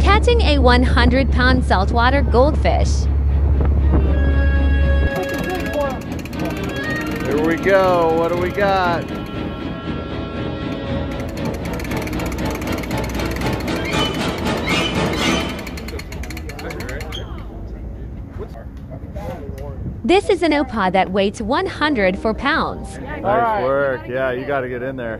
Catching a 100 pound saltwater goldfish. Here we go. What do we got? This is an opah that weighs 104 pounds. Nice work. Yeah, you got to get in there.